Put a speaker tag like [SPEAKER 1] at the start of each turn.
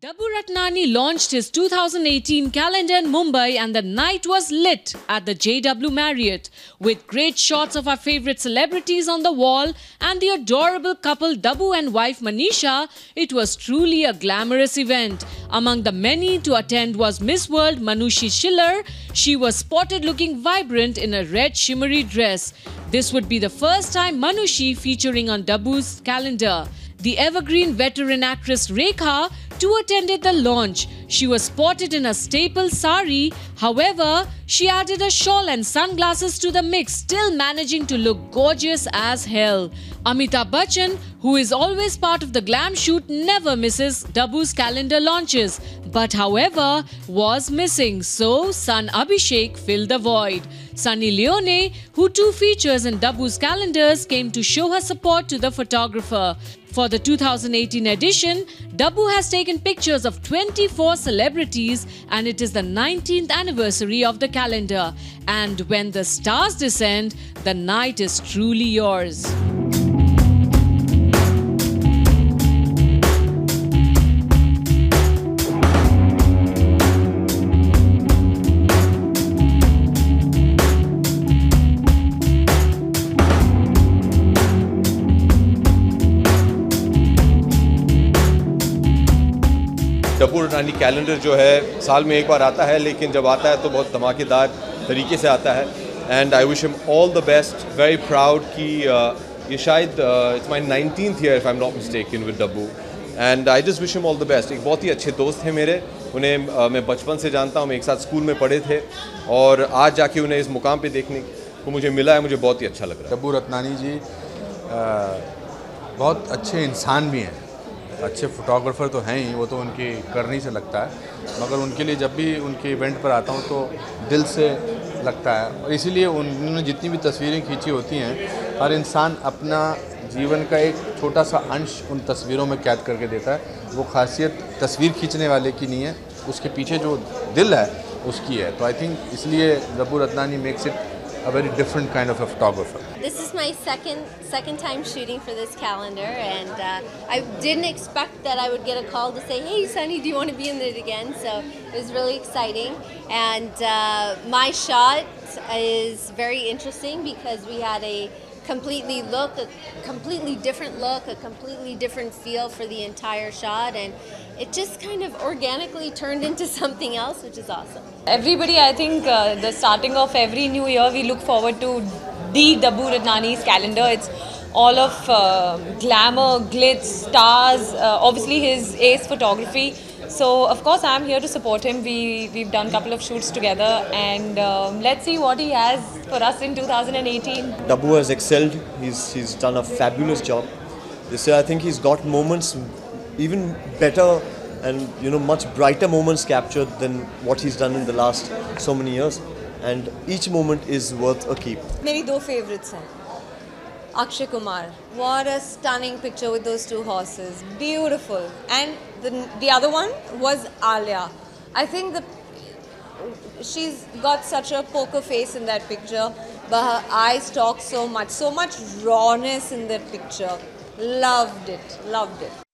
[SPEAKER 1] Dabboo Ratnani launched his 2018 calendar in Mumbai and the night was lit at the JW Marriott with great shots of our favorite celebrities on the wall and the adorable couple Dabboo and wife Manisha. It was truly a glamorous event. Among the many to attend was Miss World Manushi Chhillar. She was spotted looking vibrant in a red shimmery dress. This would be the first time Manushi featuring on Dabboo's calendar. The evergreen veteran actress Rekha too attended the launch. She was spotted in a staple sari. However, she added a shawl and sunglasses to the mix, still managing to look gorgeous as hell. Amitabh Bachchan, who is always part of the glam shoot, never misses Dabboo's calendar launches. But however, was missing, so son Abhishek filled the void. Sunny Leone, who too features in Dabboo's calendars, came to show her support to the photographer. For the 2018 edition, Dabboo has taken pictures of 24 celebrities and it is the 19th anniversary of the calendar. And when the stars descend, the night is truly yours.
[SPEAKER 2] Dabboo Rani calendar जो है साल में एक बार आता है लेकिन जब आता है तो बहुत धमाकेदार तरीके से आता है। And I wish him all the best very proud कि uh, ये शायद it's my nineteen year if I am not mistaken with Dabboo and I just wish him all the best एक बहुत ही अच्छे दोस्त हैं मेरे। उन्हें uh, मैं बचपन से जानता हूँ मैं एक साथ स्कूल में पढ़े थे। और आज जाके उन्हें इस मुकाम पे देखने को मुझे मिला है मुझे बहुत ही अच्छा लग रहा है।
[SPEAKER 3] डब्बू रत्नानी जी आ, बहुत अच्छे इंसान भी हैं। अच्छे फोटोग्राफर तो हैं ही, वो तो उनकी करनी से लगता है। मगर उनके लिए जब भी उनके इवेंट पर आता हूँ तो दिल से लगता है। और इसीलिए उन्होंने जितनी भी तस्वीरें खींची होती हैं, हर इंसान अपना जीवन का एक छोटा सा अंश उन तस्वीरों में कैद करके देता है। वो खासियत तस्वीर खींचने वाले की नहीं है, उसके पीछे जो दिल है, उसकी है। तो आई थिंक इसलिए Dabboo Ratnani makes it a very different kind of a photographer.
[SPEAKER 4] This is my second second time shooting for this calendar, and uh, I didn't expect that I would get a call to say, "Hey, Sunny, do you want to be in it again?" So it was really exciting, and uh, my shot is very interesting because we had a completely look, a completely different look, a completely different feel for the entire shot, and it just kind of organically turned into something else, which is awesome.
[SPEAKER 5] Everybody, I think, uh, the starting of every new year, we look forward to the Dabboo Ratnani's calendar. It's all of uh, glamour, glitz, stars, uh, obviously his ace photography. So of course I'm here to support him. We we've done a couple of shoots together, and um, let's see what he has for us in 2018.
[SPEAKER 6] Dabboo has excelled. He's he's done a fabulous job. This year I think he's got moments even better and you know much brighter moments captured than what he's done in the last so many years. And each moment is worth a keep.
[SPEAKER 5] Many two favorites हैं. Akshay Kumar. What a stunning picture with those two horses. Beautiful. And the, the other one was Alia. I think the she's got such a poker face in that picture, but her eyes talk so much, so much rawness in that picture. Loved it, loved it.